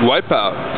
Wipeout.